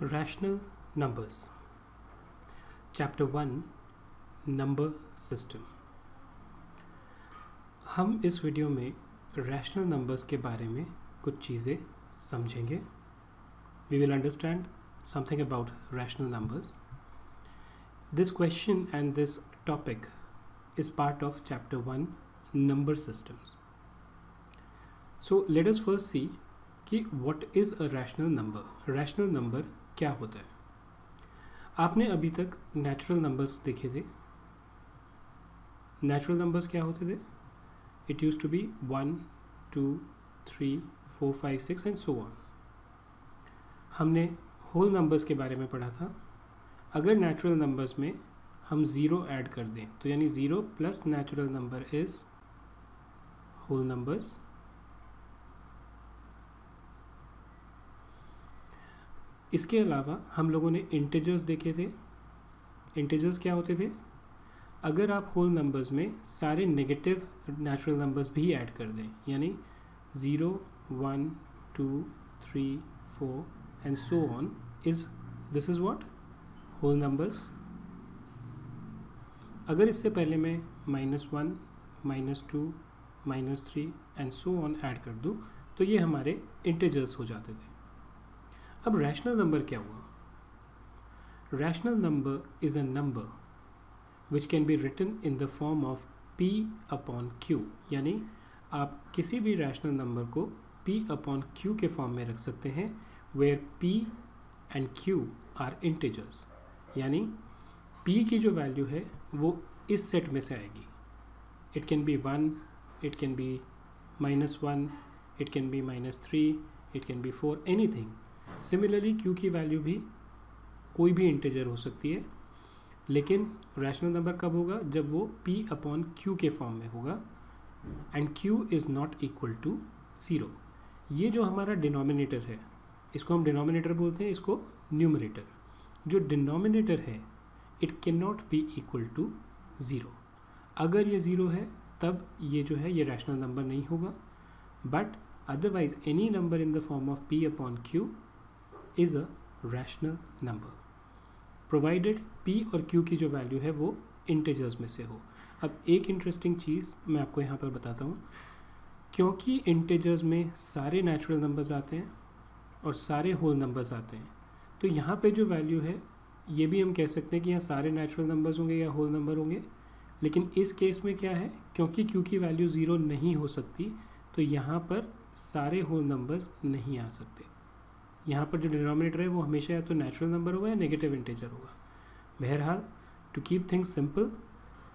Rational numbers. Chapter 1 Number System. हम इस video में रैशनल नंबर्स के बारे में कुछ चीज़ें समझेंगे we will understand something about rational numbers this question and this topic is part of chapter one number systems so let us first see कि what is a rational number rational number क्या होता है? आपने अभी तक natural numbers देखे थे? Natural numbers क्या होते थे? It use to be one two three four five six and so on हमने होल नंबर्स के बारे में पढ़ा था। अगर नेचुरल नंबर्स में हम ज़ीरो ऐड कर दें तो यानी zero plus natural number is whole numbers इसके अलावा हम लोगों ने इंटेजर्स देखे थे। इंटेजर्स क्या होते थे? अगर आप होल नंबर्स में सारे नेगेटिव नेचुरल नंबर्स भी ऐड कर दें, यानी zero one two three four and so on is this is what whole numbers अगर इससे पहले मैं minus one minus two minus three and so on add कर दूँ तो ये हमारे इंटेजर्स हो जाते थे। अब रैशनल नंबर क्या हुआ? Rational number is a number which can be written in the form of P upon Q यानी आप किसी भी रैशनल नंबर को पी अपॉन क्यू के फॉर्म में रख सकते हैं where P and Q are integers यानी पी की जो वैल्यू है, वो इस सेट में से आएगी। It can be one it can be minus one it can be minus three it can be four anything similarly Q की वैल्यू भी कोई भी इंटीजर हो सकती है, लेकिन रैशनल नंबर कब होगा? जब वो p अपॉन क्यू के फॉर्म में होगा and q is not equal to zero ये जो हमारा डिनोमिनेटर है, इसको हम डिनोमिनेटर बोलते हैं, इसको न्यूमरेटर जो डिनोमिनेटर है it can not be equal to zero अगर ये ज़ीरो है, तब ये जो है, ये रैशनल नंबर नहीं होगा. But otherwise any number in the form of P upon q is a rational number provided p और q की जो वैल्यू है वो इंटेजर्स में से हो। अब एक इंटरेस्टिंग चीज़ मैं आपको यहाँ पर बताता हूँ। क्योंकि इंटेजर्स में सारे नेचुरल नंबर्स आते हैं और सारे होल नंबर्स आते हैं तो यहाँ पे जो वैल्यू है, ये भी हम कह सकते हैं कि यहाँ सारे नेचुरल नंबर्स होंगे या होल नंबर होंगे। लेकिन इस केस में क्या है, क्योंकि क्यू की वैल्यू ज़ीरो नहीं हो सकती तो यहाँ पर सारे होल नंबर्स नहीं आ सकते। यहाँ पर जो डिनोमिनेटर है वो हमेशा या तो नेचुरल नंबर होगा या नेगेटिव इंटीजर होगा। बहरहाल to keep things simple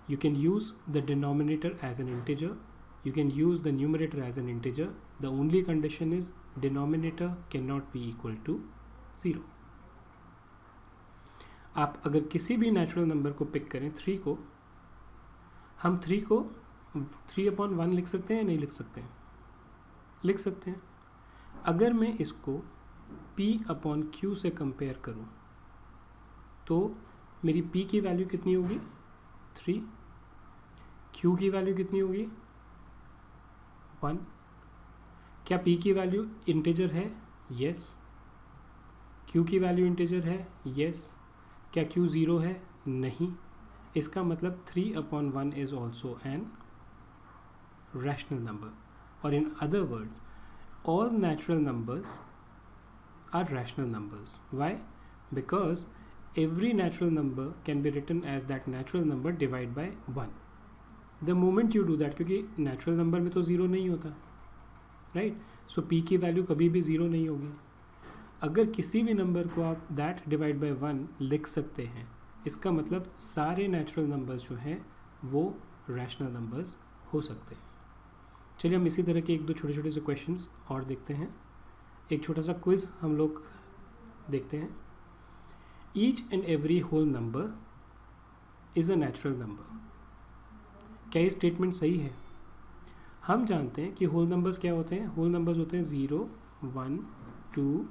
you can use the denominator as an integer you can use the numerator as an integer the only condition is denominator can not be equal to zero आप अगर किसी भी natural number को pick करें three को, हम three को three upon one लिख सकते हैं या नहीं लिख सकते हैं? लिख सकते हैं। अगर मैं इसको P अपॉन क्यू से कंपेयर करूँ तो मेरी P की वैल्यू कितनी होगी? थ्री Q की वैल्यू कितनी होगी? वन क्या P की वैल्यू इंटीजर है? यस Q की वैल्यू इंटीजर है? यस क्या Q ज़ीरो है? नहीं. इसका मतलब three upon one is also an rational number or in other words, all natural numbers are rational numbers. Why? Because every natural number can be written as that natural number divided by 1 the moment you do that, क्योंकि natural number में तो zero नहीं होता right so P की value कभी भी zero नहीं होगी। अगर किसी भी नंबर को आप दैट डिवाइड बाय वन लिख सकते हैं, इसका मतलब सारे नेचुरल नंबर्स जो हैं, वो रैशनल नंबर्स हो सकते हैं। चलिए हम इसी तरह के एक दो छोटे छोटे से क्वेश्चंस और देखते हैं। एक छोटा सा क्विज हम लोग देखते हैं। Each and every whole number is a natural number क्या ये स्टेटमेंट सही है? हम जानते हैं कि होल नंबर्स क्या होते हैं? होल नंबर्स होते हैं zero one two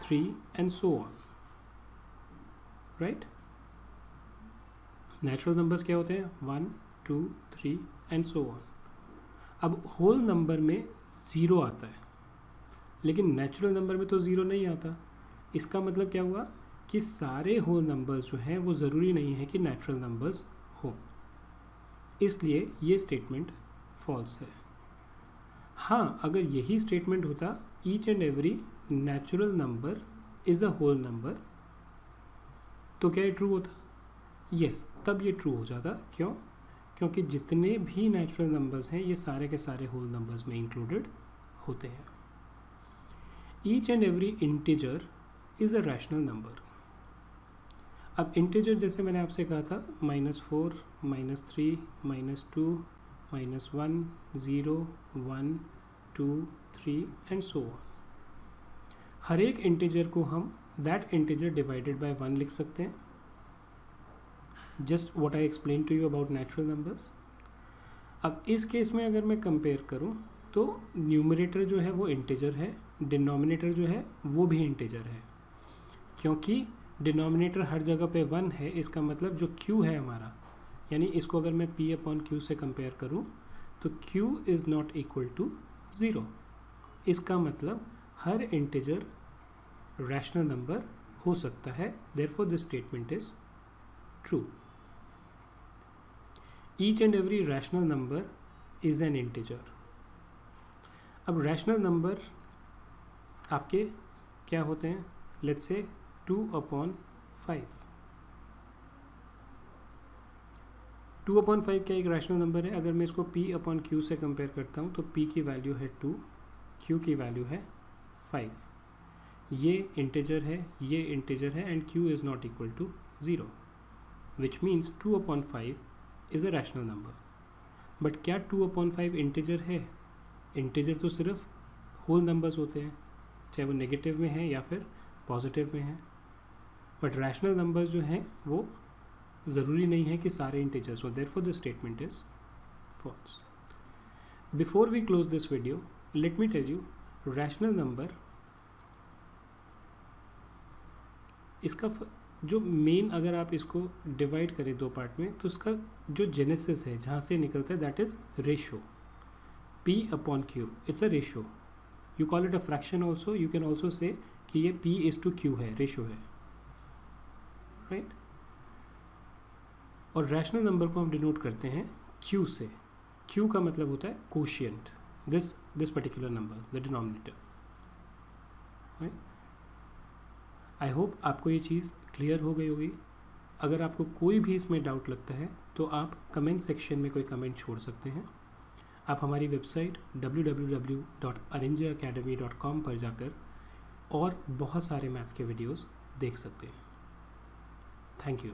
three and so on right natural numbers क्या होते हैं? One two three and so on अब होल नंबर में ज़ीरो आता है। लेकिन नेचुरल नंबर में तो ज़ीरो नहीं आता। इसका मतलब क्या हुआ कि सारे होल नंबर्स जो हैं वो ज़रूरी नहीं है कि नेचुरल नंबर्स हो। इसलिए ये स्टेटमेंट फॉल्स है। हाँ अगर यही स्टेटमेंट होता each and every natural number is a whole number तो क्या ये ट्रू होता? यस yes, तब ये ट्रू हो जाता। क्यों? क्योंकि जितने भी नेचुरल नंबर्स हैं ये सारे के सारे होल नंबर्स में इंक्लूडेड होते हैं। Each and every integer is a rational number अब इंटीजर जैसे मैंने आपसे कहा था minus four minus three minus two minus one zero one two three and so on हर एक इंटीजर को हम that integer divided by one लिख सकते हैं। Just what I explain to you about natural numbers अब इस केस में अगर मैं कंपेयर करूँ तो न्यूमरेटर जो है वो इंटीजर है डिनोमिनेटर जो है, वो भी इंटीजर है। क्योंकि डिनोमिनेटर हर जगह पे वन है, इसका मतलब जो क्यू है हमारा, यानी इसको अगर मैं पी अपॉन क्यू से कंपेयर करूँ तो Q is not equal to zero इसका मतलब हर इंटीजर रैशनल नंबर हो सकता है therefore this statement is true each and every rational number is an integer अब रैशनल नंबर आपके क्या होते हैं? Let's say two upon five two upon five क्या एक रैशनल नंबर है? अगर मैं इसको पी अपॉन क्यू से कंपेयर करता हूँ तो पी की वैल्यू है टू क्यू की वैल्यू है फाइव ये इंटीजर है, ये इंटीजर है and q is not equal to zero which means two upon five is a rational number but क्या टू अपॉन फाइव इंटीजर है? इंटीजर तो सिर्फ़ होल नंबर्स होते हैं। चाहे वो नेगेटिव में है या फिर पॉजिटिव में है। बट रैशनल नंबर्स जो हैं, वो ज़रूरी नहीं है कि सारे इंटीजर्स हो। Therefore the statement is false before we close this video let me tell you rational number इसका जो मेन अगर आप इसको डिवाइड करें दो पार्ट में तो इसका जो जेनेसिस है, जहाँ से निकलता है that is ratio P upon Q it's a ratio you call it a fraction also you can also say कि ये पी इज़ टू क्यू है रेशो है राइट right? और रैशनल नंबर को हम डिनोट करते हैं क्यू से। क्यू का मतलब होता है quotient this this particular number the denominator, right? I hope आपको ये चीज़ क्लियर हो गई होगी। अगर आपको कोई भी इसमें डाउट लगता है तो आप कमेंट सेक्शन में कोई कमेंट छोड़ सकते हैं। आप हमारी वेबसाइट डब्ल्यू पर जाकर और बहुत सारे मैथ्स के वीडियोस देख सकते हैं। Thank you.